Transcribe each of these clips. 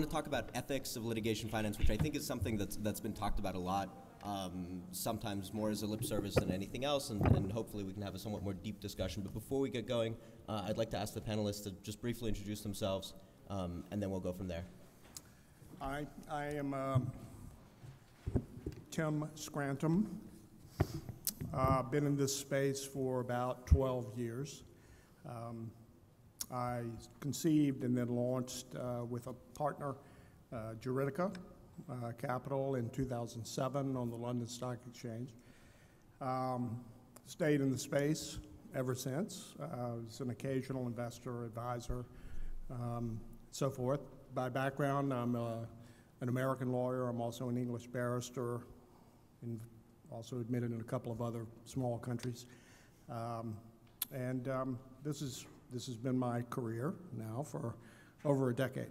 want to talk about ethics of litigation finance, which I think is something that's, that's been talked about a lot, um, sometimes more as a lip service than anything else, and, and, hopefully we can have a somewhat more deep discussion. But before we get going, uh, I'd like to ask the panelists to just briefly introduce themselves, um, and then we'll go from there. I, I am um, Tim Scrantom. I've uh, been in this space for about 12 years. Um, I conceived and then launched uh, with a partner, uh, Juridica uh, Capital, in 2007 on the London Stock Exchange. Um, stayed in the space ever since. Uh, was an occasional investor, advisor, um, so forth. By background, I'm a, uh, an American lawyer. I'm also an English barrister, and also admitted in a couple of other small countries. Um, and um, this is this has been my career now for over a decade.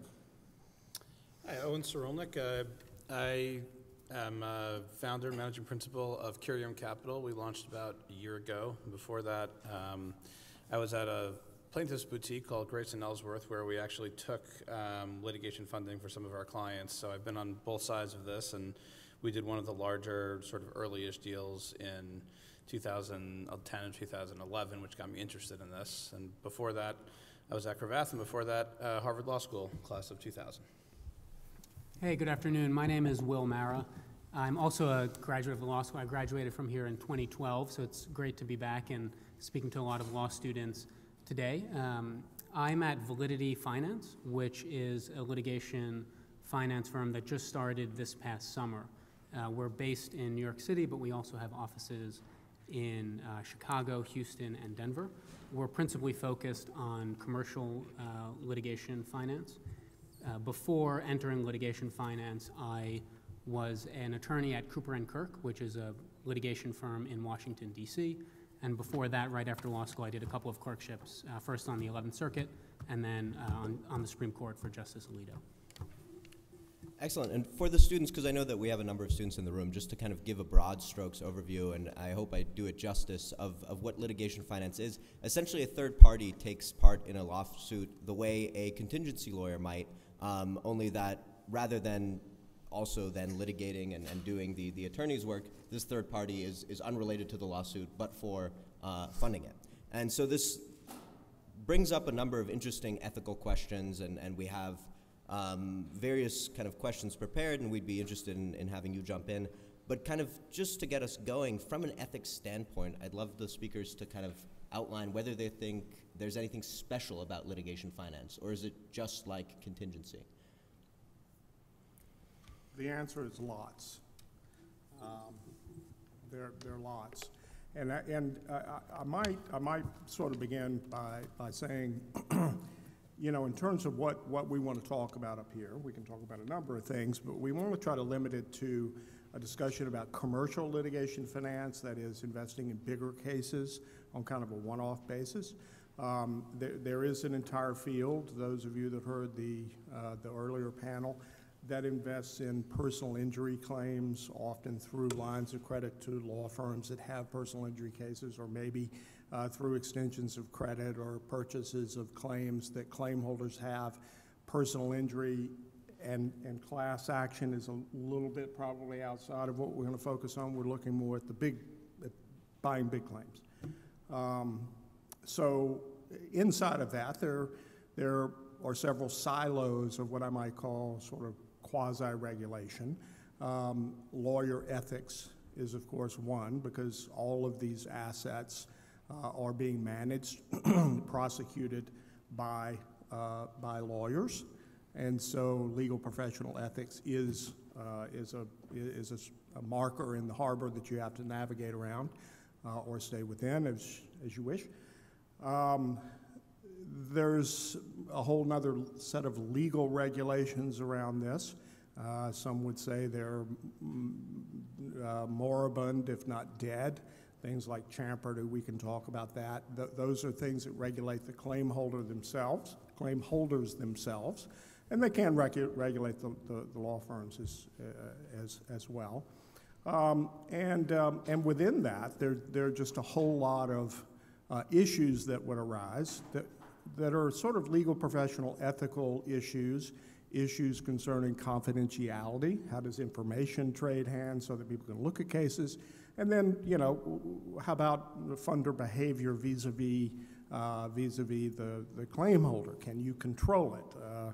Hi, Owen Cyrulnik. Uh, I am a founder and managing principal of Curiam Capital. We launched about a year ago. Before that, um, I was at a plaintiff's boutique called Grais and Ellsworth, where we actually took um, litigation funding for some of our clients. So I've been on both sides of this, and we did one of the larger, sort of early-ish deals in 2010 and 2011, which got me interested in this. And before that, I was at Cravath, and before that, uh, Harvard Law School, class of 2000. Hey, good afternoon. My name is Will Marra. I'm also a graduate of the law school. I graduated from here in 2012, so it's great to be back and speaking to a lot of law students today. Um, I'm at Validity Finance, which is a litigation finance firm that just started this past summer. Uh, we're based in New York City, but we also have offices in uh, Chicago, Houston, and Denver. We're principally focused on commercial uh, litigation finance. Uh, before entering litigation finance, I was an attorney at Cooper and Kirk, which is a litigation firm in Washington, D.C. And before that, right after law school, I did a couple of clerkships, uh, first on the 11th Circuit and then uh, on, on the Supreme Court for Justice Alito. Excellent. And for the students, because I know that we have a number of students in the room, just to kind of give a broad strokes overview, and I hope I do it justice, of, of what litigation finance is. Essentially, a third party takes part in a lawsuit the way a contingency lawyer might, um, only that rather than also then litigating and, and doing the, the attorney's work, this third party is, is unrelated to the lawsuit but for uh, funding it. And so this brings up a number of interesting ethical questions, and, and we have um, various kind of questions prepared, and we'd be interested in, in having you jump in. But kind of just to get us going, from an ethics standpoint, I'd love the speakers to kind of outline whether they think there's anything special about litigation finance, or is it just like contingency? The answer is lots. Um, there, there are lots. And, I, and I, I, might, I might sort of begin by, by saying you know, in terms of what, what we want to talk about up here, we can talk about a number of things, but we want to try to limit it to a discussion about commercial litigation finance, that is, investing in bigger cases on kind of a one off basis. Um, there, there is an entire field, those of you that heard the, uh, the earlier panel, that invests in personal injury claims, often through lines of credit to law firms that have personal injury cases, or maybe uh, through extensions of credit or purchases of claims that claim holders have. Personal injury and, and class action is a little bit probably outside of what we're going to focus on. We're looking more at the big, at buying big claims. Um, so inside of that, there, there are several silos of what I might call sort of quasi-regulation. Um, lawyer ethics is, of course, one because all of these assets are being managed, prosecuted by, uh, by lawyers. And so legal professional ethics is, uh, is, a, is a, a, marker in the harbor that you have to navigate around uh, or stay within as, as you wish. Um, there's a whole other set of legal regulations around this. Uh, some would say they're mm, uh, moribund, if not dead things like Champerty, we can talk about that. Th- those are things that regulate the claim holder themselves, claim holders themselves, and they can regu- regulate the, the, the, law firms as, uh, as, as well. Um, and, um, and within that, there, there are just a whole lot of uh, issues that would arise that, that are sort of legal professional ethical issues issues concerning confidentiality. How does information trade hands so that people can look at cases? And then, you know, how about the funder behavior vis-a-vis, uh, vis-a-vis the, the claim holder? Can you control it? Uh,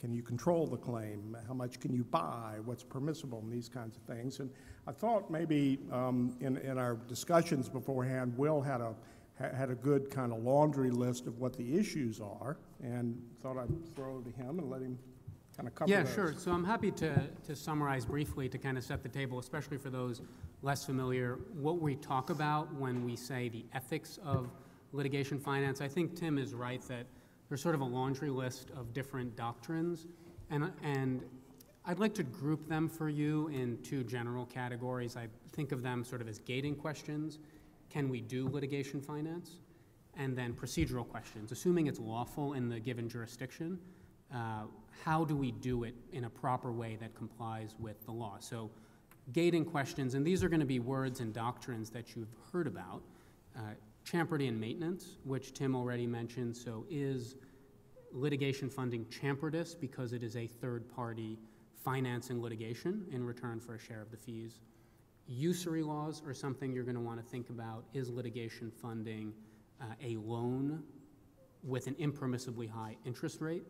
can you control the claim? How much can you buy? What's permissible? And these kinds of things. And I thought maybe um, in, in our discussions beforehand, Will had a, had a good kind of laundry list of what the issues are, and thought I'd throw it to him and let him kind of cover Yeah, those. sure. So I'm happy to, to summarize briefly to kind of set the table, especially for those less familiar, what we talk about when we say the ethics of litigation finance. I think Tim is right that there's sort of a laundry list of different doctrines, and, and I'd like to group them for you in two general categories. I think of them sort of as gating questions. Can we do litigation finance? And then procedural questions, assuming it's lawful in the given jurisdiction, uh, how do we do it in a proper way that complies with the law? So, gating questions, and these are going to be words and doctrines that you've heard about. Uh, Champerty and maintenance, which Tim already mentioned. So, is litigation funding champertous because it is a third party financing litigation in return for a share of the fees? Usury laws are something you're going to want to think about. Is litigation funding uh, a loan with an impermissibly high interest rate?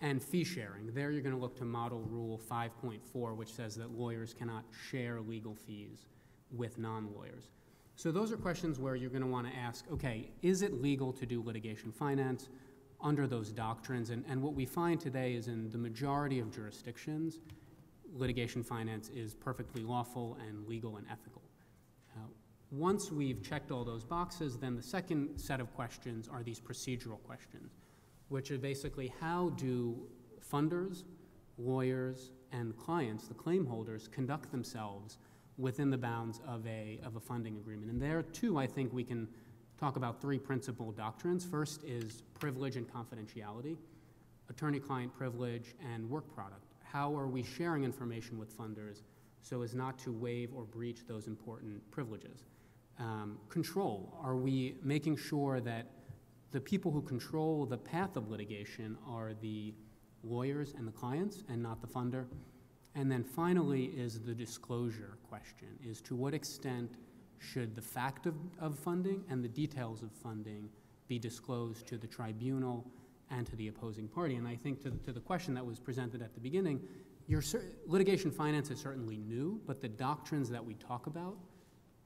And fee sharing. There you're going to look to Model Rule 5.4, which says that lawyers cannot share legal fees with non lawyers. So those are questions where you're going to want to ask okay, is it legal to do litigation finance under those doctrines? And, and what we find today is in the majority of jurisdictions, litigation finance is perfectly lawful and legal and ethical. Uh, once we've checked all those boxes, then the second set of questions are these procedural questions, which are basically how do funders, lawyers, and clients, the claim holders, conduct themselves within the bounds of a, of a funding agreement. And there, too, I think we can talk about three principal doctrines. First is privilege and confidentiality, attorney client privilege, and work product. How are we sharing information with funders so as not to waive or breach those important privileges? Um, control. Are we making sure that the people who control the path of litigation are the lawyers and the clients and not the funder? And then finally is the disclosure question, is to what extent should the fact of, of funding and the details of funding be disclosed to the tribunal and to the opposing party? And I think to, to the question that was presented at the beginning, your litigation finance is certainly new, but the doctrines that we talk about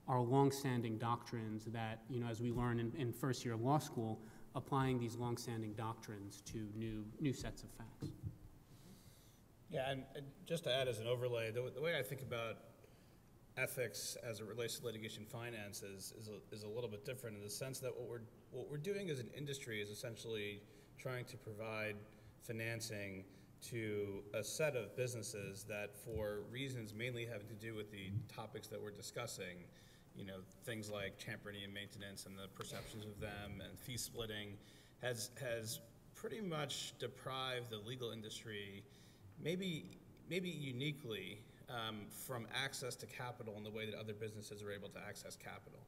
are longstanding doctrines that, you know, as we learn in, in first year of law school, applying these longstanding doctrines to new, new sets of facts. Yeah, and, just to add as an overlay, the, the way I think about ethics as it relates to litigation finance is, is, a, is a little bit different in the sense that what we're, what we're doing as an industry is essentially trying to provide financing to a set of businesses that, for reasons mainly having to do with the topics that we're discussing, you know, things like champerty and maintenance and the perceptions of them and fee splitting, has, has pretty much deprived the legal industry maybe maybe uniquely um, from access to capital in the way that other businesses are able to access capital,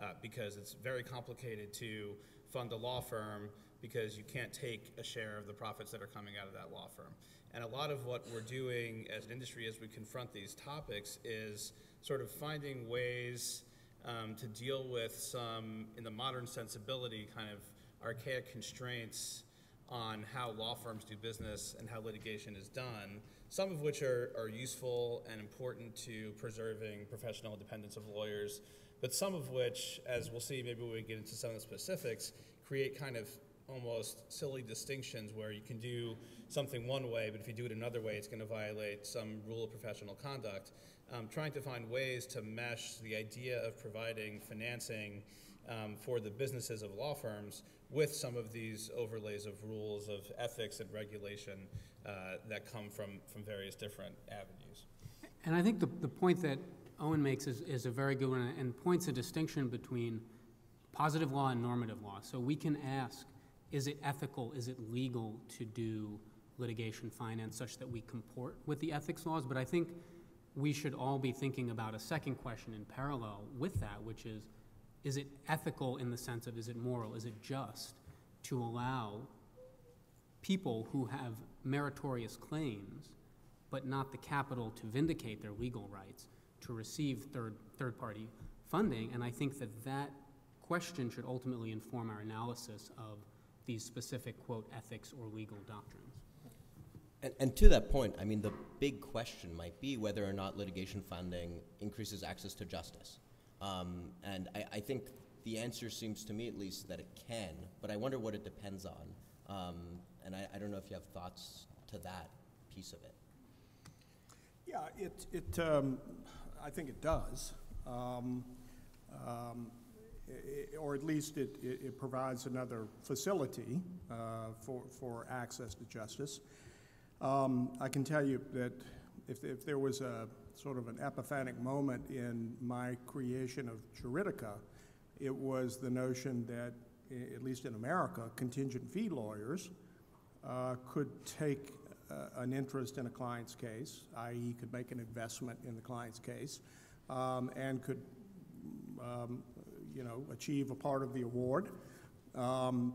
uh, because it's very complicated to fund a law firm because you can't take a share of the profits that are coming out of that law firm. And a lot of what we're doing as an industry as we confront these topics is sort of finding ways um, to deal with some, in the modern sensibility, kind of archaic constraints on how law firms do business and how litigation is done, some of which are, are useful and important to preserving professional independence of lawyers, but some of which, as we'll see maybe when we get into some of the specifics, create kind of almost silly distinctions where you can do something one way, but if you do it another way, it's going to violate some rule of professional conduct. Um, trying to find ways to mesh the idea of providing financing um, for the businesses of law firms with some of these overlays of rules of ethics and regulation uh, that come from, from various different avenues. And I think the, the point that Owen makes is, is a very good one and points a distinction between positive law and normative law. So we can ask, is it ethical, is it legal to do litigation finance such that we comport with the ethics laws? But I think we should all be thinking about a second question in parallel with that, which is, is it ethical in the sense of is it moral, is it just to allow people who have meritorious claims, but not the capital to vindicate their legal rights to receive third, third-party funding. And I think that that question should ultimately inform our analysis of these specific, quote, ethics or legal doctrines. And, and to that point, I mean, the big question might be whether or not litigation funding increases access to justice. Um, and I, I think the answer seems to me, at least, that it can, but I wonder what it depends on. Um, and I, I don't know if you have thoughts to that piece of it. Yeah, it, it, um, I think it does. Um, um, i- i- or at least it, it, it provides another facility, uh, for, for access to justice. Um, I can tell you that if, if there was a sort of an epiphanic moment in my creation of Juridica, it was the notion that, at least in America, contingent fee lawyers uh, could take uh, an interest in a client's case, i.e., could make an investment in the client's case, um, and could, um, you know, achieve a part of the award. Um,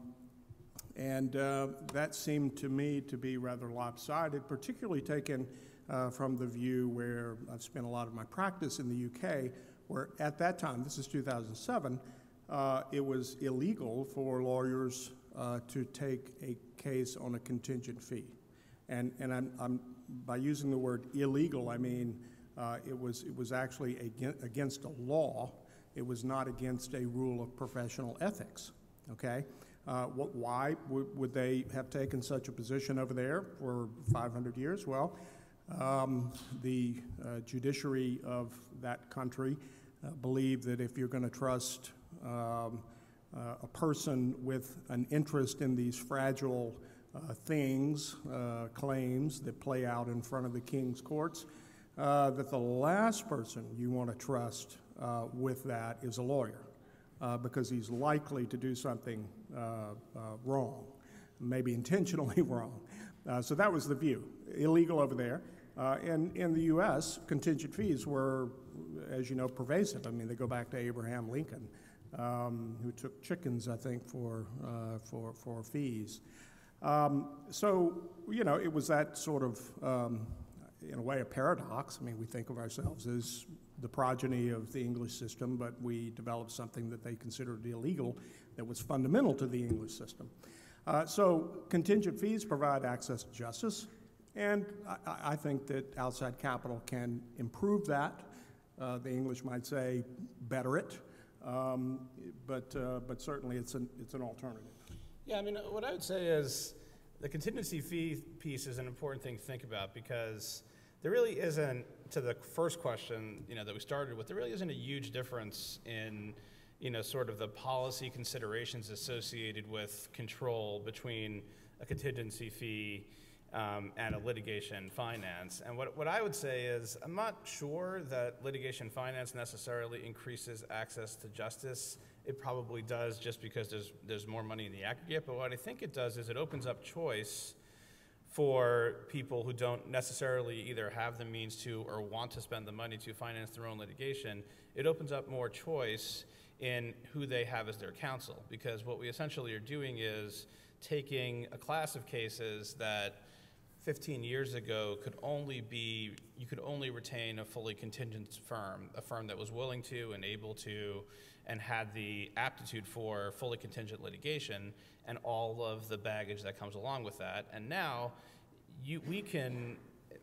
and uh, that seemed to me to be rather lopsided, particularly taken uh, from the view where I've spent a lot of my practice in the UK, where at that time, this is 2007, uh, it was illegal for lawyers uh, to take a case on a contingent fee. And, and I'm, I'm, by using the word illegal, I mean uh, it, was, it was actually against, against a law. It was not against a rule of professional ethics. Okay? Uh, what, why would, would they have taken such a position over there for 500 years? Well, um, the uh, judiciary of that country uh, believed that if you're going to trust um, uh, a person with an interest in these fragile uh, things, uh, claims that play out in front of the king's courts, that the last person you want to trust with that is a lawyer because he's likely to do something wrong, maybe intentionally wrong. Uh, so that was the view. Illegal over there. Uh, in, in the U.S., contingent fees were, as you know, pervasive. I mean, they go back to Abraham Lincoln, um, who took chickens, I think, for, uh, for, for fees. Um, so, you know, it was that sort of, um, in a way, a paradox. I mean, we think of ourselves as the progeny of the English system, but we developed something that they considered illegal that was fundamental to the English system. Uh, so, contingent fees provide access to justice, and I, I- think that outside capital can improve that. Uh, the English might say, better it, um, but, uh, but certainly it's an, it's an alternative. Yeah, I mean, what I would say is the contingency fee piece is an important thing to think about because there really isn't, to the first question, you know, that we started with, there really isn't a huge difference in, you know, sort of the policy considerations associated with control between a contingency fee um, and a litigation finance. And what, what I would say is, I'm not sure that litigation finance necessarily increases access to justice. It probably does just because there's, there's more money in the aggregate. But what I think it does is it opens up choice for people who don't necessarily either have the means to or want to spend the money to finance their own litigation. It opens up more choice in who they have as their counsel. Because what we essentially are doing is taking a class of cases that 15 years ago could only be, you could only retain a fully contingent firm, a firm that was willing to and able to and had the aptitude for fully contingent litigation and all of the baggage that comes along with that. And now you, we can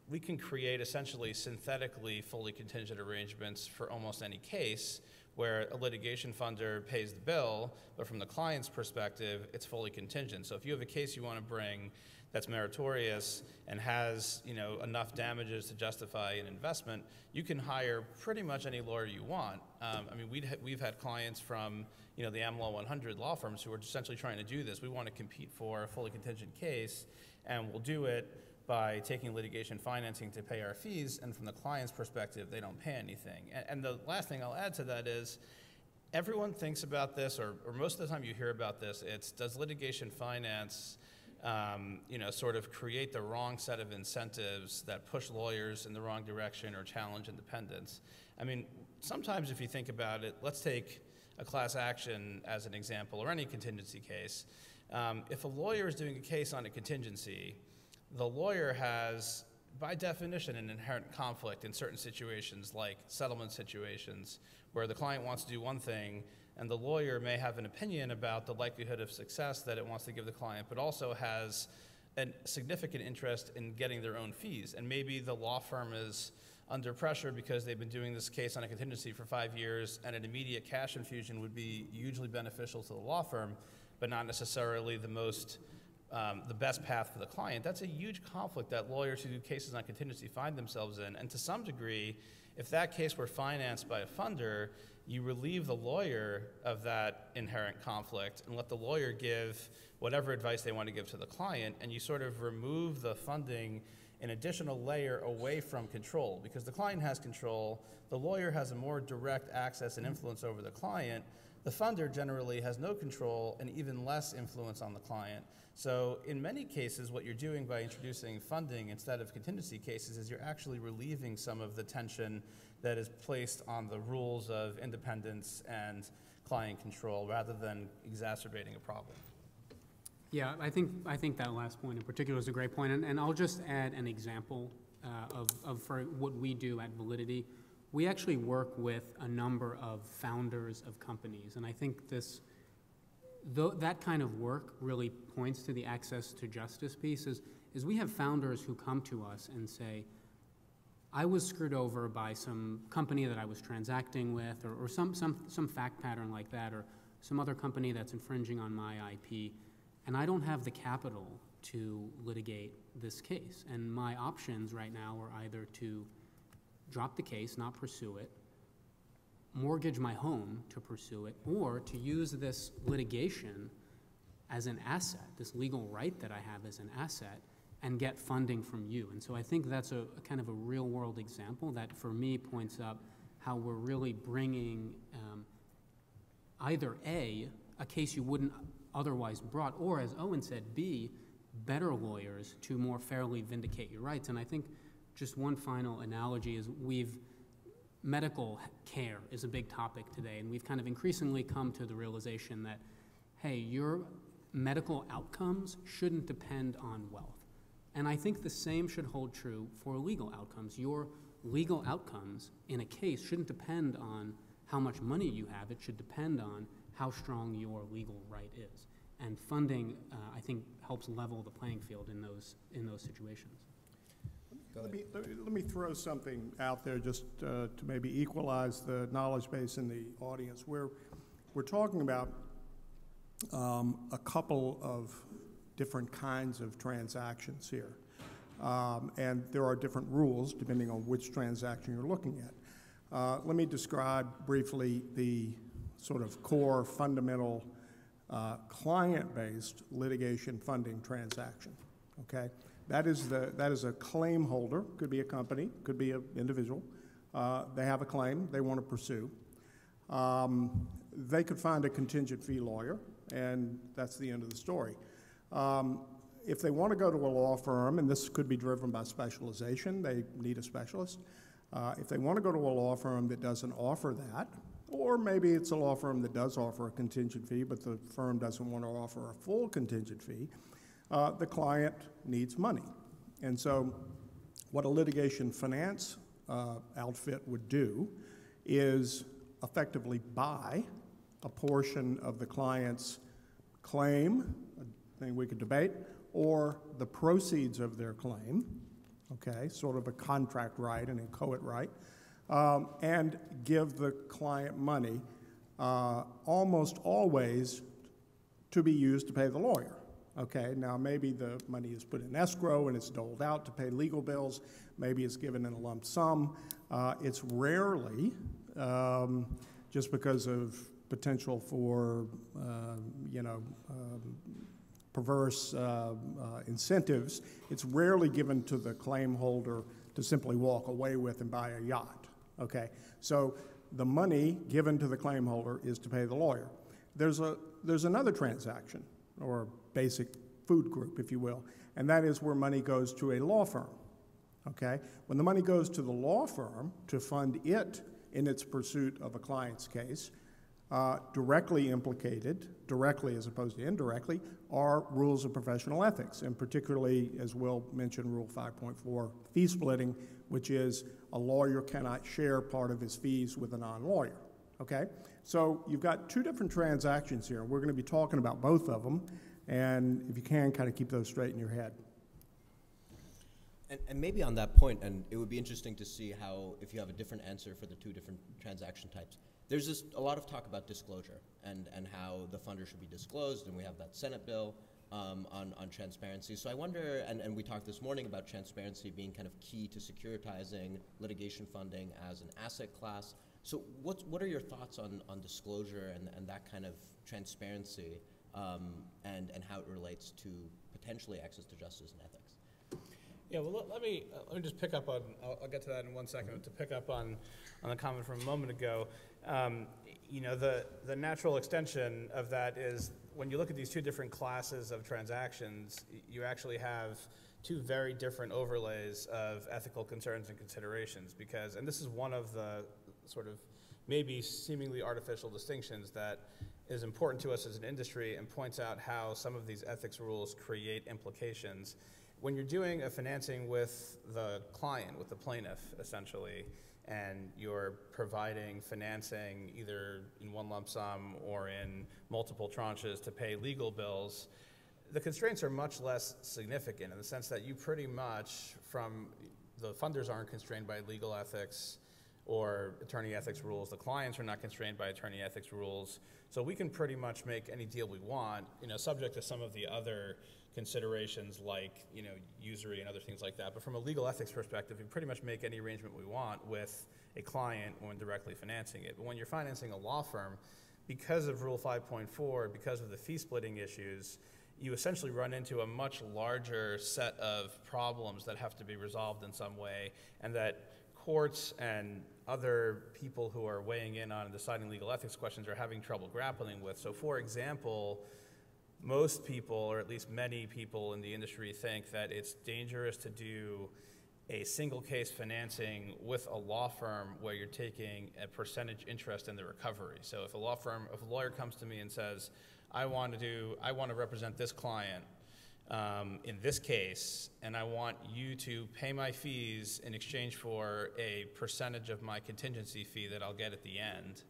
we can create essentially synthetically fully contingent arrangements for almost any case where a litigation funder pays the bill, but from the client's perspective, it's fully contingent. So if you have a case you want to bring that's meritorious and has you know enough damages to justify an investment, you can hire pretty much any lawyer you want. Um, I mean, we'd ha- we've had clients from you know the AmLaw 100 law firms who are essentially trying to do this. We want to compete for a fully contingent case, and we'll do it by taking litigation financing to pay our fees, and from the client's perspective, they don't pay anything. And, and the last thing I'll add to that is, everyone thinks about this, or, or most of the time you hear about this, it's does litigation finance, um, you know, sort of create the wrong set of incentives that push lawyers in the wrong direction or challenge independence? I mean, sometimes if you think about it, let's take a class action as an example, or any contingency case. Um, if a lawyer is doing a case on a contingency, the lawyer has, by definition, an inherent conflict in certain situations, like settlement situations, where the client wants to do one thing, and the lawyer may have an opinion about the likelihood of success that it wants to give the client, but also has a significant interest in getting their own fees. And maybe the law firm is under pressure because they've been doing this case on a contingency for five years, and an immediate cash infusion would be hugely beneficial to the law firm, but not necessarily the most um, the best path for the client. That's a huge conflict that lawyers who do cases on contingency find themselves in. And to some degree, if that case were financed by a funder, you relieve the lawyer of that inherent conflict and let the lawyer give whatever advice they want to give to the client, and you sort of remove the funding an additional layer away from control because the client has control, the lawyer has a more direct access and influence over the client. The funder generally has no control and even less influence on the client. So, in many cases, what you're doing by introducing funding instead of contingency cases is you're actually relieving some of the tension that is placed on the rules of independence and client control rather than exacerbating a problem. Yeah, I think, I think that last point in particular is a great point, and, and I'll just add an example uh, of, of for what we do at Validity. We actually work with a number of founders of companies, and I think this, though, that kind of work really points to the access to justice piece, is, is we have founders who come to us and say, I was screwed over by some company that I was transacting with, or, or some, some, some fact pattern like that, or some other company that's infringing on my IP, and I don't have the capital to litigate this case. And my options right now are either to drop the case, not pursue it, mortgage my home to pursue it, or to use this litigation as an asset, this legal right that I have as an asset, and get funding from you. And so I think that's a, a kind of a real world example that for me points up how we're really bringing um, either A, a case you wouldn't otherwise brought, or as Owen said, B, better lawyers to more fairly vindicate your rights. And I think just one final analogy is we've medical care is a big topic today, and we've kind of increasingly come to the realization that, hey, your medical outcomes shouldn't depend on wealth. And I think the same should hold true for legal outcomes. Your legal outcomes in a case shouldn't depend on how much money you have, it should depend on how strong your legal right is. And funding, uh, I think, helps level the playing field in those, in those situations. Let me, let me- throw something out there just uh, to maybe equalize the knowledge base in the audience. We're, we're talking about um, a couple of different kinds of transactions here. Um, And there are different rules depending on which transaction you're looking at. Uh, Let me describe briefly the sort of core fundamental uh, client-based litigation funding transaction, okay? That is the, that is a claim holder, could be a company, could be an individual. Uh, They have a claim they want to pursue. Um, They could find a contingent fee lawyer, and that's the end of the story. Um, If they want to go to a law firm, and this could be driven by specialization, they need a specialist. Uh, If they want to go to a law firm that doesn't offer that, or maybe it's a law firm that does offer a contingent fee, but the firm doesn't want to offer a full contingent fee, uh, the client needs money. And so, what a litigation finance uh, outfit would do is effectively buy a portion of the client's claim, a thing we could debate, or the proceeds of their claim, okay, sort of a contract right, an inchoate right, um, and give the client money uh, almost always to be used to pay the lawyer. Okay, now maybe the money is put in escrow and it's doled out to pay legal bills. Maybe it's given in a lump sum. Uh, it's rarely, um, just because of potential for, uh, you know, um, perverse uh, uh, incentives, it's rarely given to the claim holder to simply walk away with and buy a yacht. Okay, so the money given to the claim holder is to pay the lawyer. There's a there's another transaction or basic food group, if you will, and that is where money goes to a law firm. Okay, when the money goes to the law firm to fund it in its pursuit of a client's case, Uh, directly implicated, directly as opposed to indirectly, are rules of professional ethics, and particularly, as Will mentioned, Rule 5.4, fee splitting, which is a lawyer cannot share part of his fees with a non-lawyer. Okay? So you've got two different transactions here. And we're going to be talking about both of them, and if you can, kind of keep those straight in your head. And, and maybe on that point, and it would be interesting to see how, if you have a different answer for the two different transaction types. There's just a lot of talk about disclosure and, and how the funder should be disclosed, and we have that Senate bill um, on, on transparency. So I wonder, and, and we talked this morning about transparency being kind of key to securitizing litigation funding as an asset class. So what's, what are your thoughts on, on disclosure and, and that kind of transparency um, and, and how it relates to potentially access to justice and ethics? Yeah, well, let, let me uh, let me just pick up on. I'll, I'll get to that in one second. But To pick up on on the comment from a moment ago, um, you know, the the natural extension of that is when you look at these two different classes of transactions, you actually have two very different overlays of ethical concerns and considerations. Because, and this is one of the sort of maybe seemingly artificial distinctions that is important to us as an industry and points out how some of these ethics rules create implications. When you're doing a financing with the client, with the plaintiff, essentially, and you're providing financing either in one lump sum or in multiple tranches to pay legal bills, the constraints are much less significant in the sense that you pretty much, from the funders aren't constrained by legal ethics or attorney ethics rules. The clients are not constrained by attorney ethics rules. So we can pretty much make any deal we want, you know, subject to some of the other considerations like, you know, usury and other things like that. But from a legal ethics perspective, we pretty much make any arrangement we want with a client when directly financing it. But when you're financing a law firm, because of Rule 5.4, because of the fee splitting issues, you essentially run into a much larger set of problems that have to be resolved in some way, and that courts and other people who are weighing in on deciding legal ethics questions are having trouble grappling with. So, for example, most people, or at least many people in the industry, think that it's dangerous to do a single case financing with a law firm where you're taking a percentage interest in the recovery. So if a law firm, if a lawyer comes to me and says, I want to do, I want to represent this client um, in this case, and I want you to pay my fees in exchange for a percentage of my contingency fee that I'll get at the end.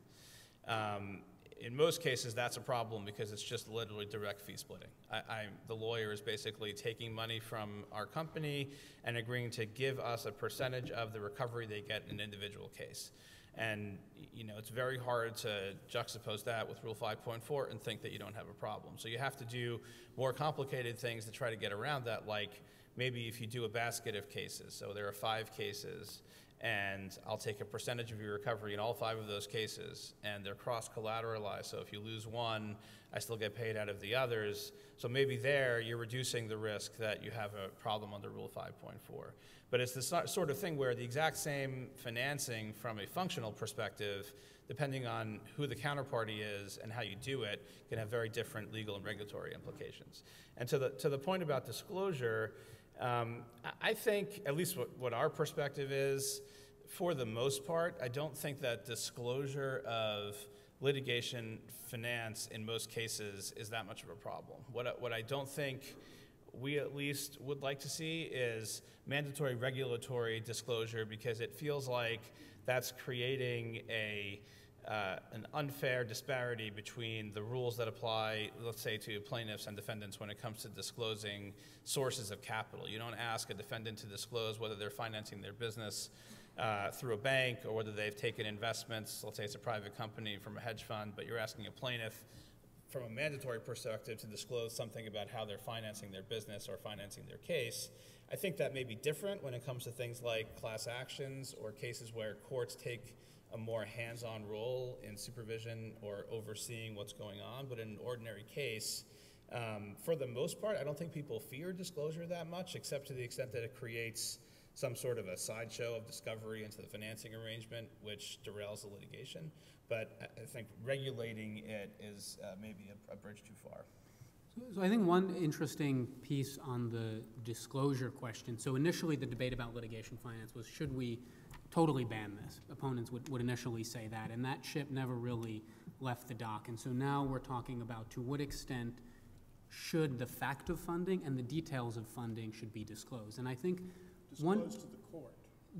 Um, in most cases, that's a problem because it's just literally direct fee splitting. I, I, the lawyer is basically taking money from our company and agreeing to give us a percentage of the recovery they get in an individual case. And you know, it's very hard to juxtapose that with Rule 5.4 and think that you don't have a problem. So you have to do more complicated things to try to get around that, like maybe if you do a basket of cases. So there are five cases and I'll take a percentage of your recovery in all five of those cases, and they're cross collateralized. So if you lose one, I still get paid out of the others. So maybe there you're reducing the risk that you have a problem under Rule 5.4. But it's the sort of thing where the exact same financing from a functional perspective, depending on who the counterparty is and how you do it, can have very different legal and regulatory implications. And to the, to the point about disclosure, um, I think, at least what, what our perspective is, for the most part, I don't think that disclosure of litigation finance in most cases is that much of a problem. What, what I don't think we at least would like to see is mandatory regulatory disclosure because it feels like that's creating a uh, an unfair disparity between the rules that apply, let's say, to plaintiffs and defendants when it comes to disclosing sources of capital. You don't ask a defendant to disclose whether they're financing their business uh, through a bank or whether they've taken investments, let's say it's a private company from a hedge fund, but you're asking a plaintiff from a mandatory perspective to disclose something about how they're financing their business or financing their case. I think that may be different when it comes to things like class actions or cases where courts take a more hands-on role in supervision or overseeing what's going on. But in an ordinary case, um, for the most part, I don't think people fear disclosure that much, except to the extent that it creates some sort of a sideshow of discovery into the financing arrangement, which derails the litigation. But I think regulating it is uh, maybe a, a bridge too far. So I think one interesting piece on the disclosure question, so initially the debate about litigation finance was should we totally ban this? Opponents would, would initially say that, and that ship never really left the dock. And so now we're talking about to what extent should the fact of funding and the details of funding should be disclosed. And I think one. To the court.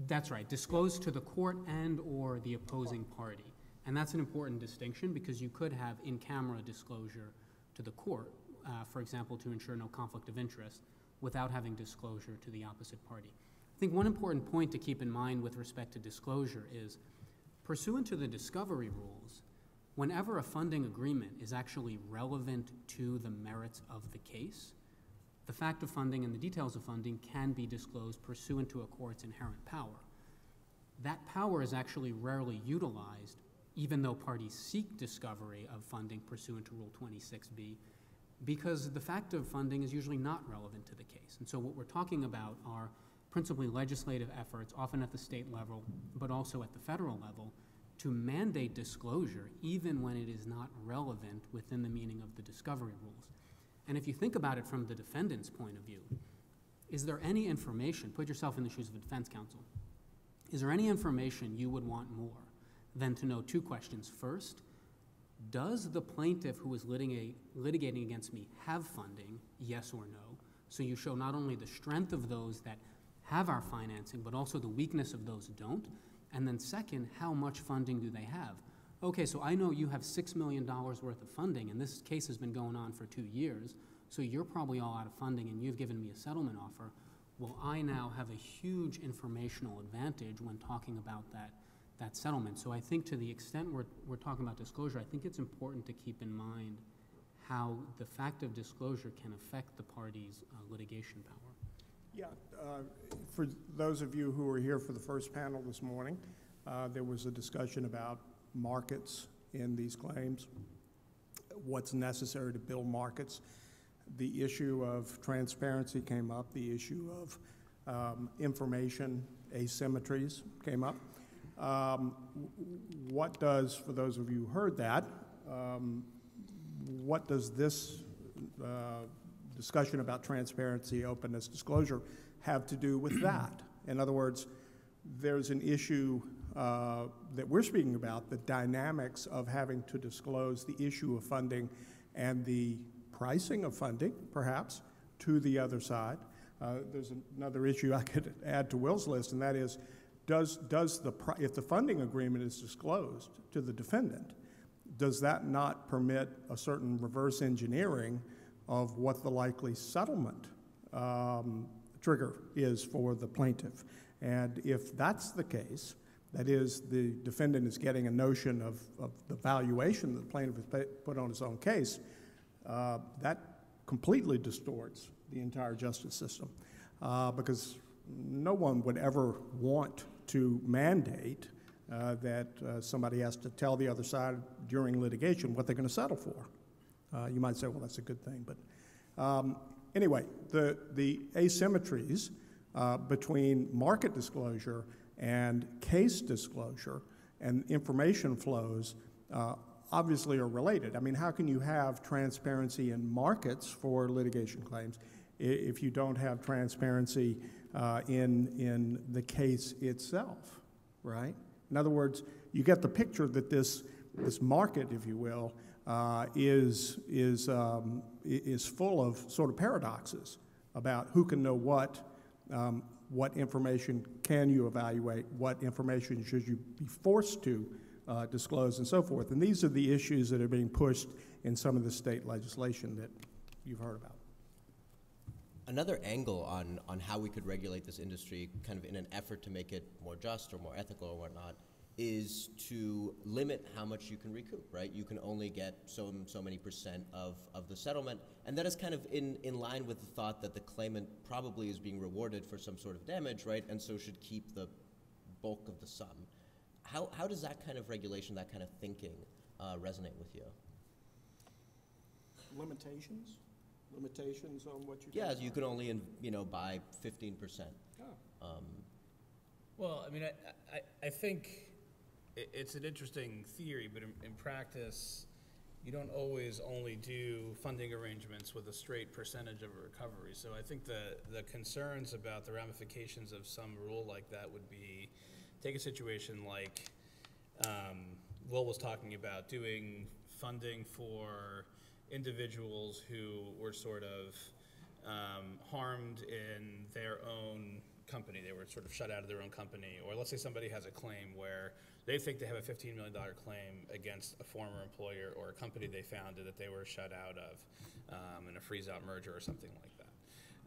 That's right, disclosed to the court and/or the opposing party. And that's an important distinction, because you could have in-camera disclosure to the court, uh, for example, to ensure no conflict of interest, without having disclosure to the opposite party. I think one important point to keep in mind with respect to disclosure is pursuant to the discovery rules, whenever a funding agreement is actually relevant to the merits of the case, the fact of funding and the details of funding can be disclosed pursuant to a court's inherent power. That power is actually rarely utilized, even though parties seek discovery of funding pursuant to Rule 26B, because the fact of funding is usually not relevant to the case. And so what we're talking about are principally legislative efforts, often at the state level, but also at the federal level, to mandate disclosure even when it is not relevant within the meaning of the discovery rules. And if you think about it from the defendant's point of view, is there any information, put yourself in the shoes of a defense counsel, is there any information you would want more than to know two questions? First, does the plaintiff who is litigating against me have funding, yes or no? So you show not only the strength of those that have our financing, but also the weakness of those who don't. And then second, how much funding do they have? Okay, so I know you have $6 million worth of funding, and this case has been going on for two years, so you're probably all out of funding and you've given me a settlement offer. Well, I now have a huge informational advantage when talking about that, that settlement. So I think to the extent we're, we're talking about disclosure, I think it's important to keep in mind how the fact of disclosure can affect the party's uh, litigation power. Yeah, uh, for those of you who were here for the first panel this morning, uh, there was a discussion about markets in these claims, what's necessary to build markets. The issue of transparency came up, the issue of um, information asymmetries came up. Um, what does, for those of you who heard that, um, what does this uh, discussion about transparency, openness, disclosure have to do with that? In other words, there's an issue uh, that we're speaking about, the dynamics of having to disclose the issue of funding and the pricing of funding, perhaps, to the other side. Uh, there's another issue I could add to Will's list, and that is, does, does the, if the funding agreement is disclosed to the defendant, does that not permit a certain reverse engineering of what the likely settlement um, trigger is for the plaintiff? And if that's the case, that is, the defendant is getting a notion of, of the valuation that the plaintiff has put on his own case, uh, that completely distorts the entire justice system. Uh, because no one would ever want to mandate uh, that uh, somebody has to tell the other side during litigation what they're going to settle for. Uh, you might say, well, that's a good thing. But um, anyway, the, the asymmetries uh, between market disclosure and case disclosure and information flows uh, obviously are related. I mean, how can you have transparency in markets for litigation claims if you don't have transparency uh, in, in the case itself, right? In other words, you get the picture that this, this market, if you will, uh, is, is, um, is full of sort of paradoxes about who can know what, um, what information can you evaluate, what information should you be forced to uh, disclose, and so forth. And these are the issues that are being pushed in some of the state legislation that you've heard about. Another angle on, on how we could regulate this industry, kind of in an effort to make it more just or more ethical or whatnot, is to limit how much you can recoup, right? You can only get so so many percent of, of the settlement, and that is kind of in, in line with the thought that the claimant probably is being rewarded for some sort of damage, right? And so should keep the bulk of the sum. How, how does that kind of regulation, that kind of thinking, uh, resonate with you? Limitations? Limitations on what you Yeah, you can only, in, you know, buy fifteen percent. Oh. Um, Well, I mean, I, I, I think i it's an interesting theory, but in, in practice, you don't always only do funding arrangements with a straight percentage of a recovery. So I think the, the concerns about the ramifications of some rule like that would be, take a situation like, um, Will was talking about doing funding for individuals who were sort of um, harmed in their own company. They were sort of shut out of their own company. Or let's say somebody has a claim where they think they have a $15 million claim against a former employer or a company they founded that they were shut out of um, in a freeze out merger or something like that.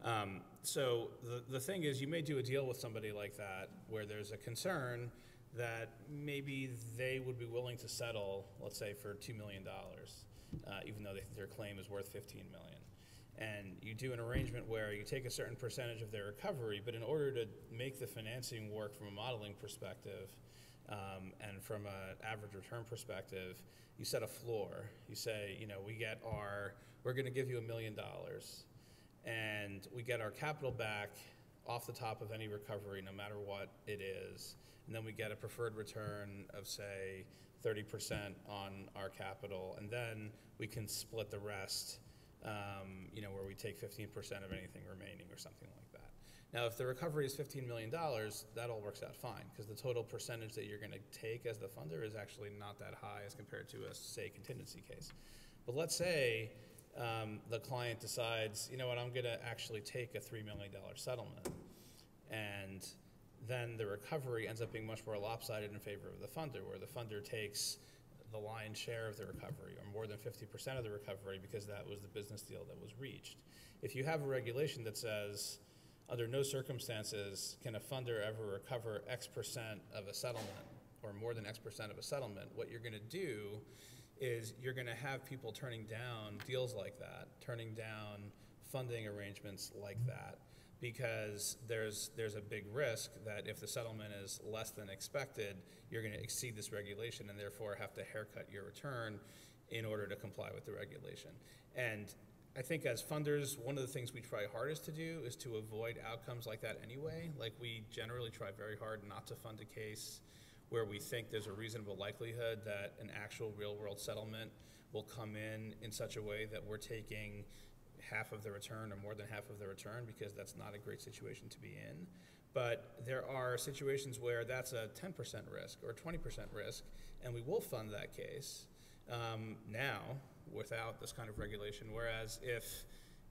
Um, so the, the thing is, you may do a deal with somebody like that where there's a concern that maybe they would be willing to settle, let's say, for $2 million, uh, even though they their claim is worth 15 million. And you do an arrangement where you take a certain percentage of their recovery, but in order to make the financing work from a modeling perspective um, and from an average return perspective, you set a floor. You say, you know, we get our, we're going to give you a million dollars, and we get our capital back off the top of any recovery, no matter what it is. And then we get a preferred return of, say, 30% on our capital, and then we can split the rest, um, you know, where we take 15% of anything remaining or something like that. Now, if the recovery is $15 million, that all works out fine, because the total percentage that you're going to take as the funder is actually not that high as compared to a, say, contingency case. But let's say um, the client decides, you know what, I'm going to actually take a $3 million settlement. And then the recovery ends up being much more lopsided in favor of the funder, where the funder takes the lion's share of the recovery, or more than 50% of the recovery, because that was the business deal that was reached. If you have a regulation that says, under no circumstances can a funder ever recover X percent of a settlement, or more than X percent of a settlement, what you're going to do is you're going to have people turning down deals like that, turning down funding arrangements like that, because there's there's a big risk that if the settlement is less than expected, you're going to exceed this regulation and therefore have to haircut your return in order to comply with the regulation. And I think as funders, one of the things we try hardest to do is to avoid outcomes like that anyway. Like we generally try very hard not to fund a case where we think there's a reasonable likelihood that an actual real world settlement will come in in such a way that we're taking half of the return or more than half of the return because that's not a great situation to be in. But there are situations where that's a 10% risk or 20% risk, and we will fund that case um, now without this kind of regulation. Whereas if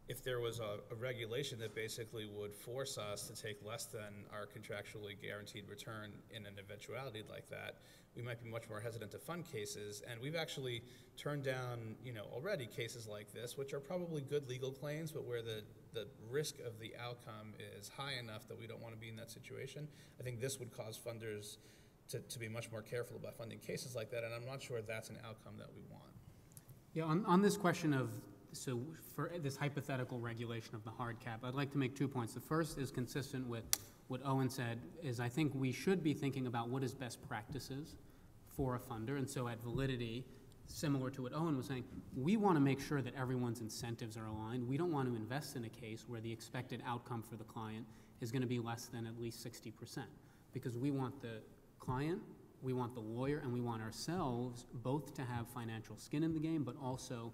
if there was a, a, regulation that basically would force us to take less than our contractually guaranteed return in an eventuality like that, we might be much more hesitant to fund cases. And we've actually turned down, you know, already cases like this, which are probably good legal claims, but where the, the risk of the outcome is high enough that we don't want to be in that situation. I think this would cause funders to, to be much more careful about funding cases like that, and I'm not sure that's an outcome that we want. Yeah, on, on this question of, so for this hypothetical regulation of the hard cap, I'd like to make two points. The first is consistent with what Owen said, is I think we should be thinking about what is best practices for a funder. And so at Validity, similar to what Owen was saying, we want to make sure that everyone's incentives are aligned. We don't want to invest in a case where the expected outcome for the client is going to be less than at least 60%, because we want the client we want the lawyer and we want ourselves both to have financial skin in the game, but also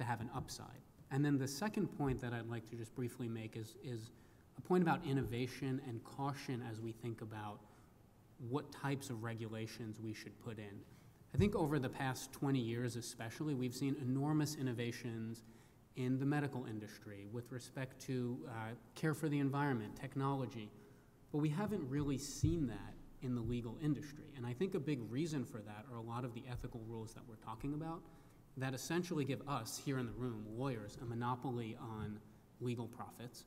to have an upside. And then the second point that I'd like to just briefly make is, is a point about innovation and caution as we think about what types of regulations we should put in. I think over the past 20 years, especially, we've seen enormous innovations in the medical industry with respect to uh, care for the environment, technology, but we haven't really seen that in the legal industry. And I think a big reason for that are a lot of the ethical rules that we're talking about that essentially give us here in the room, lawyers, a monopoly on legal profits.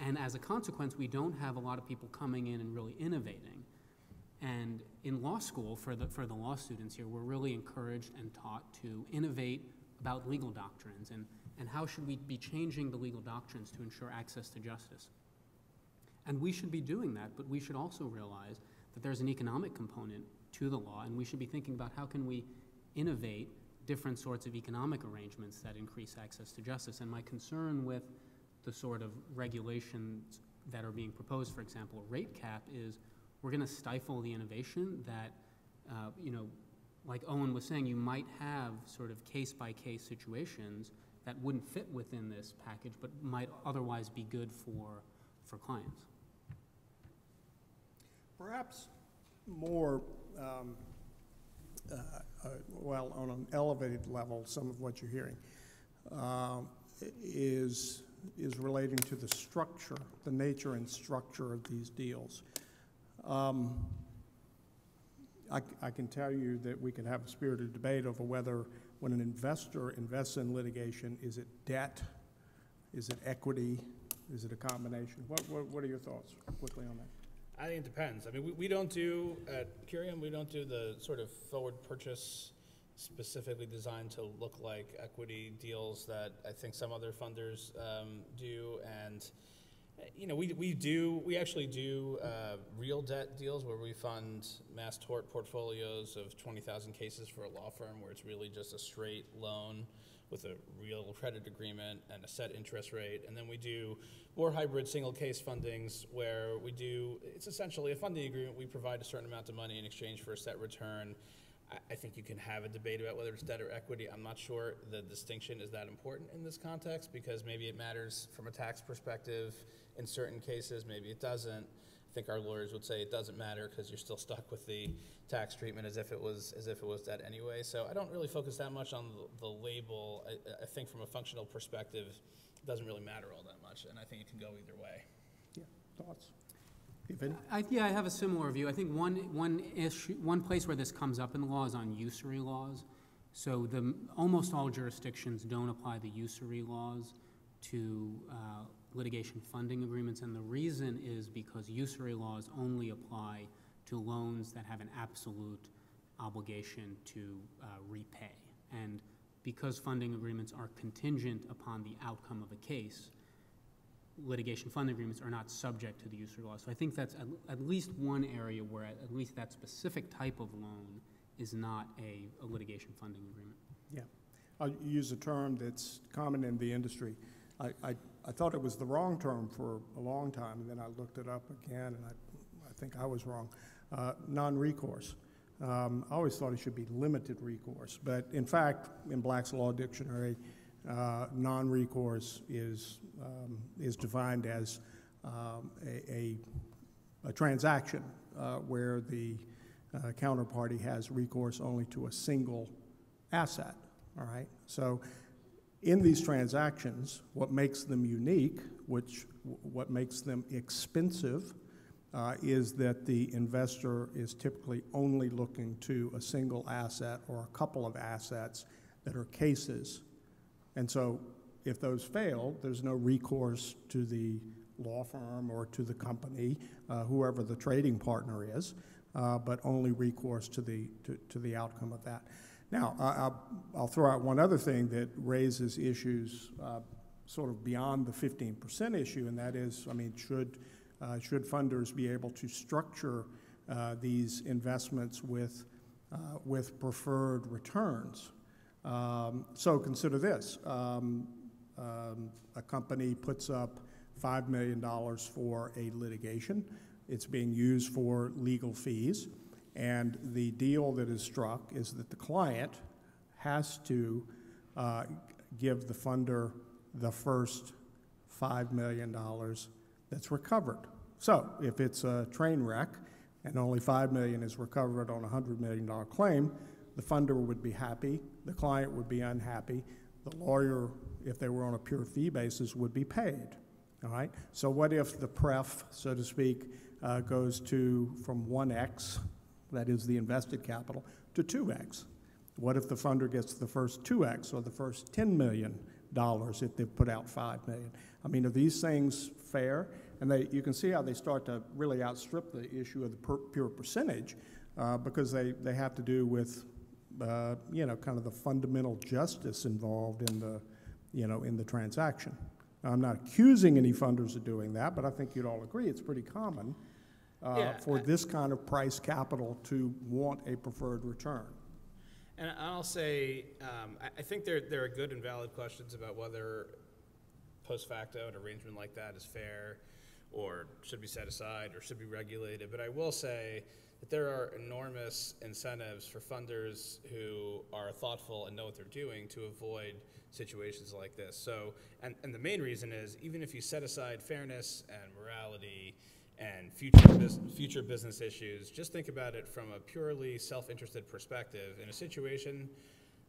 And as a consequence, we don't have a lot of people coming in and really innovating. And in law school, for the, for the law students here, we're really encouraged and taught to innovate about legal doctrines and, and how should we be changing the legal doctrines to ensure access to justice. And we should be doing that, but we should also realize that there's an economic component to the law, and we should be thinking about how can we innovate different sorts of economic arrangements that increase access to justice. And my concern with the sort of regulations that are being proposed, for example, a rate cap, is we're going to stifle the innovation that, uh, you know, like Owen was saying, you might have sort of case by case situations that wouldn't fit within this package, but might otherwise be good for, for clients. Perhaps more um, well, on an elevated level, some of what you're hearing, um, is, is relating to the structure, the nature and structure of these deals. Um, I, I can tell you that we can have a spirited debate over whether, when an investor invests in litigation, is it debt? Is it equity? Is it a combination? What, what, what are your thoughts quickly on that? I think it depends. I mean, we, we don't do, at Curiam, we don't do the sort of forward purchase specifically designed to look like equity deals that I think some other funders um, do. And, you know, we, we do, we actually do uh, real debt deals where we fund mass tort portfolios of 20,000 cases for a law firm where it's really just a straight loan with a real credit agreement and a set interest rate. And then we do more hybrid single case fundings where we do, it's essentially a funding agreement. We provide a certain amount of money in exchange for a set return. I, I think you can have a debate about whether it's debt or equity. I'm not sure the distinction is that important in this context because maybe it matters from a tax perspective in certain cases, maybe it doesn't. I think our lawyers would say it doesn't matter because you're still stuck with the tax treatment as if it was as if it was debt anyway. So I don't really focus that much on the, the label. I, I think from a functional perspective, it doesn't really matter all that much, and I think it can go either way. Yeah, thoughts? Even? I, yeah, I have a similar view. I think one, one issue, one place where this comes up in the law is on usury laws. So the, almost all jurisdictions don't apply the usury laws to uh, litigation funding agreements, and the reason is because usury laws only apply to loans that have an absolute obligation to uh, repay. And because funding agreements are contingent upon the outcome of a case, litigation funding agreements are not subject to the usury law. So I think that's at, at least one area where at, at least that specific type of loan is not a, a litigation funding agreement. Yeah. I'll use a term that's common in the industry. I, I, I thought it was the wrong term for a long time, and then I looked it up again, and I, I think I was wrong. Uh, non-recourse. Um, I always thought it should be limited recourse, but in fact, in Black's Law Dictionary, uh, non-recourse is, um, is defined as um, a, a, a transaction uh, where the uh, counterparty has recourse only to a single asset, all right? So in these transactions, what makes them unique, which, what makes them expensive, uh, is that the investor is typically only looking to a single asset or a couple of assets that are cases. And so if those fail, there's no recourse to the law firm or to the company, uh, whoever the trading partner is, uh, but only recourse to the, to, to the outcome of that. Now, I, I'll, I'll throw out one other thing that raises issues uh, sort of beyond the 15% issue, and that is, I mean, should, uh, should funders be able to structure uh, these investments with, uh, with preferred returns? Um, so consider this. Um, um, a company puts up $5 million for a litigation. It's being used for legal fees. And the deal that is struck is that the client has to uh, give the funder the first $5 million that's recovered. So if it's a train wreck and only 5 million is recovered on a $100 million claim, the funder would be happy, the client would be unhappy, the lawyer, if they were on a pure fee basis, would be paid. All right? So what if the pref, so to speak, uh, goes to from 1x, that is the invested capital, to 2x? What if the funder gets the first 2x or the first $10 million if they've put out 5 million? I mean, are these things fair? And they, you can see how they start to really outstrip the issue of the per, pure percentage uh, because they, they have to do with, uh, you know, kind of the fundamental justice involved in the, you know, in the transaction. Now, I'm not accusing any funders of doing that, but I think you'd all agree it's pretty common uh, Yeah, for I- this kind of price capital to want a preferred return. And I'll say, um, I, I think there, there are good and valid questions about whether post facto an arrangement like that is fair or should be set aside or should be regulated. But I will say that there are enormous incentives for funders who are thoughtful and know what they're doing to avoid situations like this. So, and, and the main reason is even if you set aside fairness and morality and future, bus- future business issues. Just think about it from a purely self-interested perspective. In a situation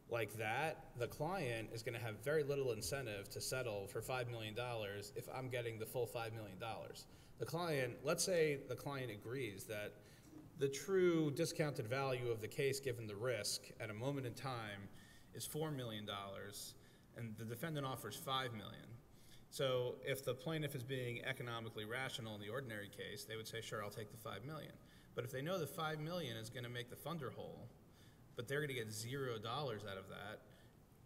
like that, the client is gonna have very little incentive to settle for five million dollars if I'm getting the full five million dollars. The client, let's say the client agrees that the true discounted value of the case, given the risk at a moment in time, is four million dollars, and the defendant offers five million. So if the plaintiff is being economically rational in the ordinary case, they would say, sure, I'll take the five million. But if they know the five million is gonna make the funder whole, but they're gonna get zero dollars out of that,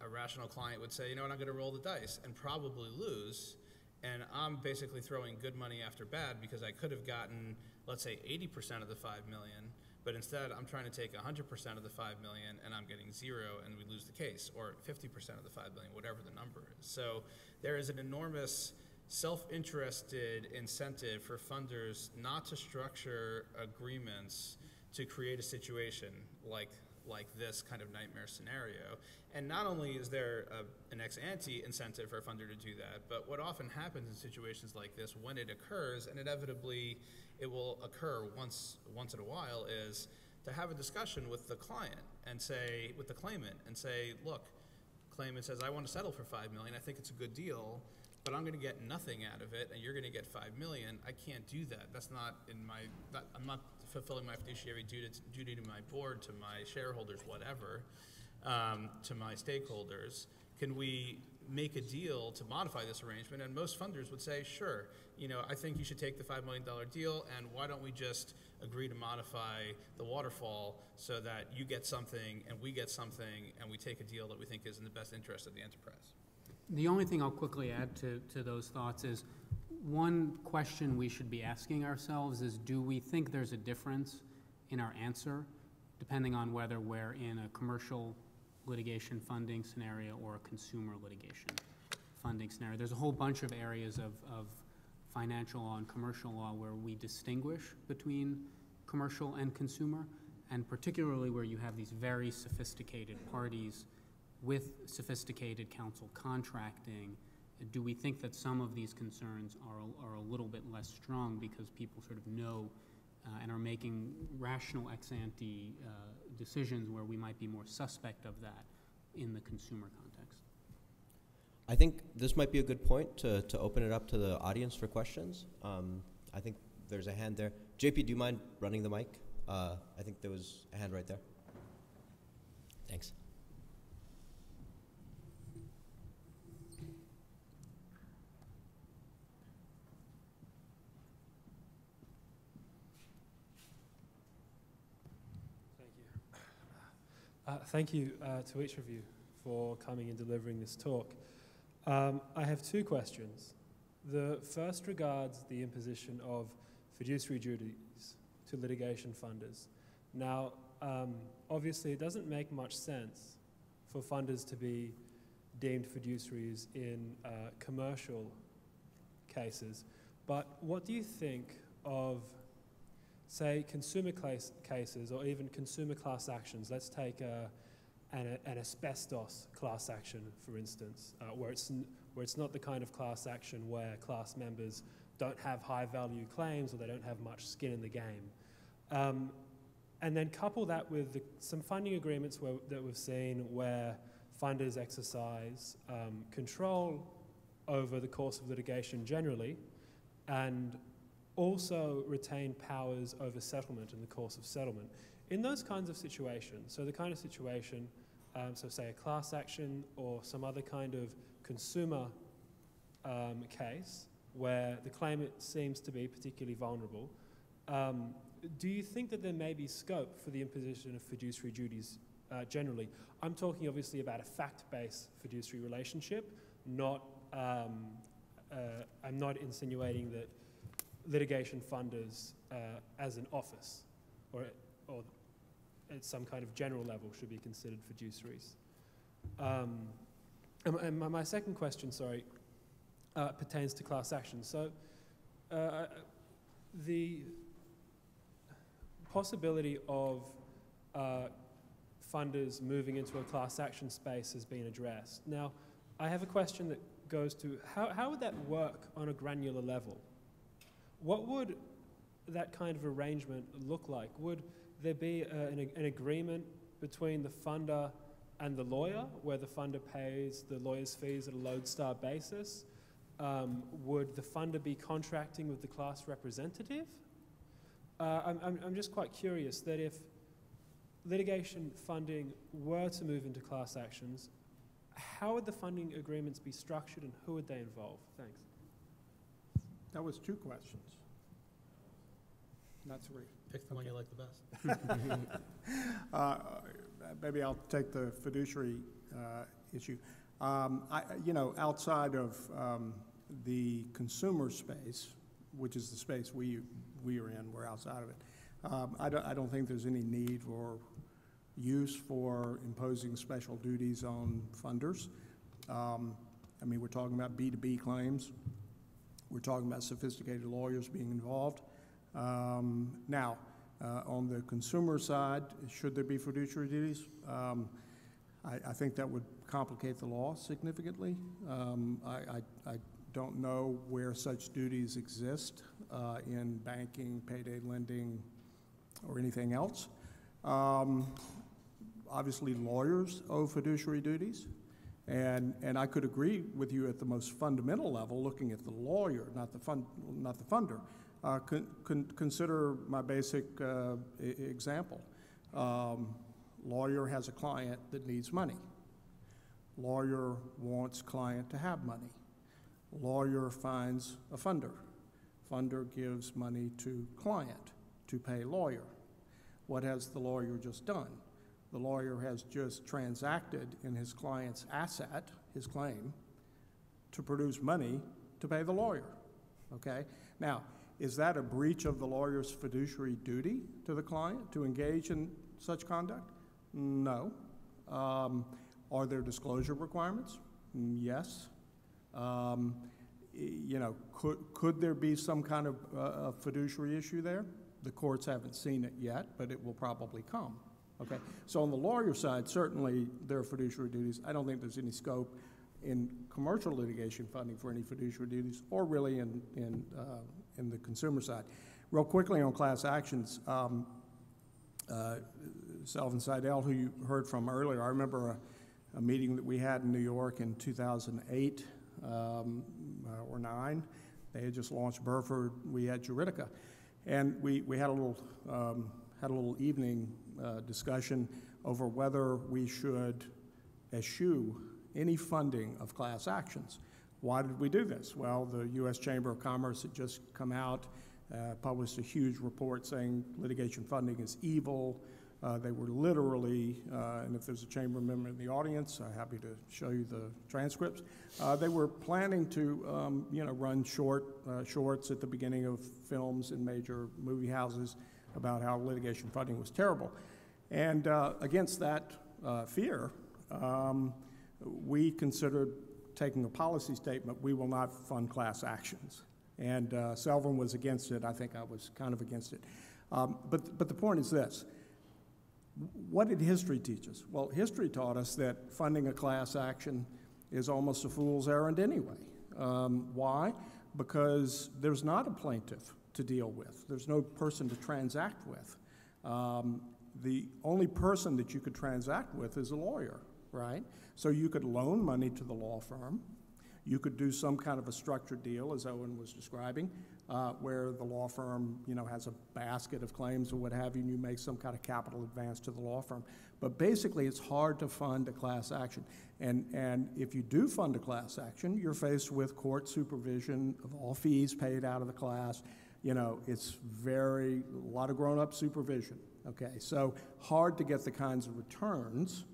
a rational client would say, you know what, I'm gonna roll the dice and probably lose. And I'm basically throwing good money after bad because I could have gotten, let's say, eighty percent of the five million, but instead I'm trying to take hundred percent of the five million and I'm getting zero and we lose the case, or fifty percent of the five million, whatever the number is. So there is an enormous self-interested incentive for funders not to structure agreements to create a situation like like this kind of nightmare scenario. And not only is there a, an ex ante incentive for a funder to do that, but what often happens in situations like this when it occurs, and inevitably it will occur once once in a while, is to have a discussion with the client and say, with the claimant, and say, look, claimant says, I want to settle for five million, I think it's a good deal, but I'm gonna get nothing out of it, and you're gonna get five million, I can't do that, that's not in my, I'm not fulfilling my fiduciary duty, duty to my board, to my shareholders, whatever, um, to my stakeholders, can we make a deal to modify this arrangement? And most funders would say, sure, you know, I think you should take the five million dollar deal, and why don't we just agree to modify the waterfall so that you get something and we get something, and we take a deal that we think is in the best interest of the enterprise? The only thing I'll quickly add to, to those thoughts is, one question we should be asking ourselves is, do we think there's a difference in our answer, depending on whether we're in a commercial litigation funding scenario or a consumer litigation funding scenario? There's a whole bunch of areas of, of financial law and commercial law where we distinguish between commercial and consumer, and particularly where you have these very sophisticated parties with sophisticated counsel contracting, do we think that some of these concerns are, a- are a little bit less strong because people sort of know uh, and are making rational ex ante uh, decisions where we might be more suspect of that in the consumer context? I think this might be a good point to, to open it up to the audience for questions. Um, I think there's a hand there. JP, do you mind running the mic? Uh, I think there was a hand right there. Thanks. Thank you. Uh, Thank you uh, to each of you for coming and delivering this talk. Um, I have two questions. The first regards the imposition of fiduciary duties to litigation funders. Now, um, obviously, it doesn't make much sense for funders to be deemed fiduciaries in uh, commercial cases, but what do you think of say, consumer case, cases or even consumer class actions. Let's take a, an, an asbestos class action, for instance, uh, where, it's where it's not the kind of class action where class members don't have high value claims or they don't have much skin in the game. Um, and then couple that with the, some funding agreements where, that we've seen where funders exercise um, control over the course of litigation generally and also retain powers over settlement in the course of settlement. In those kinds of situations, so the kind of situation, um, so say a class action or some other kind of consumer um, case where the claimant seems to be particularly vulnerable, um, do you think that there may be scope for the imposition of fiduciary duties uh, generally? I'm talking obviously about a fact-based fiduciary relationship, not, um, uh, I'm not insinuating that litigation funders uh, as an office or, or at some kind of general level should be considered fiduciaries. Um, and my- second question, sorry, uh, pertains to class action. So uh, the possibility of uh, funders moving into a class action space has been addressed. Now, I have a question that goes to how, how would that work on a granular level? What would that kind of arrangement look like? Would there be uh, an, an agreement between the funder and the lawyer, where the funder pays the lawyer's fees at a lodestar basis? Um, would the funder be contracting with the class representative? Uh, I'm, I'm, I'm just quite curious that if litigation funding were to move into class actions, how would the funding agreements be structured and who would they involve? Thanks. That was two questions. Not three. Pick the one you like the best. Uh, Maybe I'll take the fiduciary uh, issue. Um, I, you know, outside of um, the consumer space, which is the space we, we are in, we're outside of it. Um, I don't, I don't think there's any need or use for imposing special duties on funders. Um, I mean, we're talking about B2B claims. We're talking about sophisticated lawyers being involved. Um, Now, uh, On the consumer side, should there be fiduciary duties? Um, I, I think that would complicate the law significantly. Um, I, I, I don't know where such duties exist uh, in banking, payday lending, or anything else. Um, Obviously, lawyers owe fiduciary duties. And, and I could agree with you at the most fundamental level, looking at the lawyer, not the fund, not the funder. Uh, con, con, consider my basic uh, e- example. Um, lawyer has a client that needs money. Lawyer wants client to have money. Lawyer finds a funder. Funder gives money to client to pay lawyer. What has the lawyer just done? The lawyer has just transacted in his client's asset, his claim, to produce money to pay the lawyer. Okay? Now, is that a breach of the lawyer's fiduciary duty to the client to engage in such conduct? No. Um, are there disclosure requirements? Yes. Um, you know, could, could there be some kind of uh, fiduciary issue there? The courts haven't seen it yet, but it will probably come. Okay? So on the lawyer side, certainly there are fiduciary duties. I don't think there's any scope in commercial litigation funding for any fiduciary duties, or really in, in, uh, in the consumer side. Real quickly on class actions, um, uh, Selvyn Seidel, who you heard from earlier, I remember a, a meeting that we had in New York in 2008 um, uh, or 9. They had just launched Burford, we had Juridica. And we, we had a little, um, had a little evening uh, discussion over whether we should eschew any funding of class actions. Why did we do this? Well, the U.S. Chamber of Commerce had just come out, uh, published a huge report saying litigation funding is evil. Uh, they were literally, uh, and if there's a chamber member in the audience, I'm happy to show you the transcripts. Uh, they were planning to, um, you know, run short uh, shorts at the beginning of films in major movie houses about how litigation funding was terrible. And uh, against that uh, fear, um, we considered taking a policy statement, we will not fund class actions. And uh, Selvyn was against it. I think I was kind of against it. Um, but, but the point is this. What did history teach us? Well, history taught us that funding a class action is almost a fool's errand anyway. Um, why? Because there's not a plaintiff to deal with. There's no person to transact with. Um, the only person that you could transact with is a lawyer, right? So you could loan money to the law firm. You could do some kind of a structured deal, as Owen was describing, uh, where the law firm, you know, has a basket of claims or what have you, and you make some kind of capital advance to the law firm. But basically, it's hard to fund a class action. And, and if you do fund a class action, you're faced with court supervision of all fees paid out of the class. You know, it's very, a lot of grown-up supervision, okay? So hard to get the kinds of returns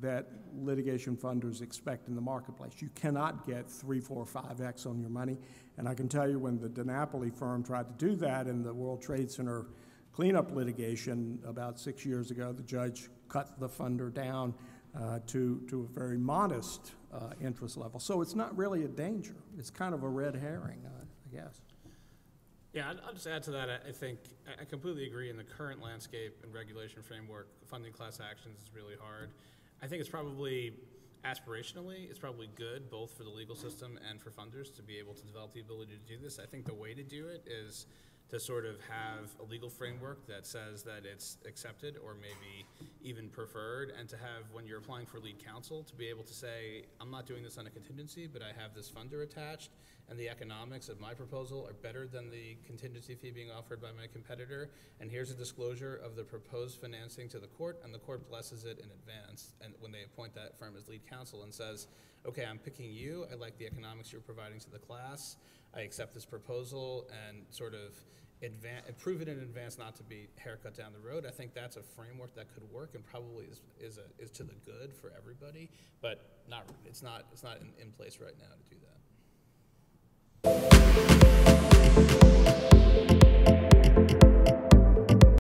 that litigation funders expect in the marketplace. You cannot get three, four, five X on your money. And I can tell you when the DiNapoli firm tried to do that in the World Trade Center cleanup litigation about six years ago, the judge cut the funder down uh, to, to a very modest uh, interest level. So it's not really a danger. It's kind of a red herring, uh, I guess. Yeah, I'll just add to that. I- think, I completely agree in the current landscape and regulation framework, funding class actions is really hard. I think it's probably, aspirationally, it's probably good both for the legal system and for funders to be able to develop the ability to do this. I think the way to do it is to sort of have a legal framework that says that it's accepted or maybe even preferred, and to have, when you're applying for lead counsel, to be able to say, I'm not doing this on a contingency, but I have this funder attached, and the economics of my proposal are better than the contingency fee being offered by my competitor, and here's a disclosure of the proposed financing to the court, and the court blesses it in advance, and when they appoint that firm as lead counsel and says, okay, I'm picking you, I like the economics you're providing to the class, I accept this proposal, and sort of advan- uh, prove it in advance not to be haircut down the road. I think that's a framework that could work and probably is is, a, is to the good for everybody, but not it's not it's not in, in place right now to do that.